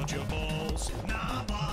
got your balls in a ball.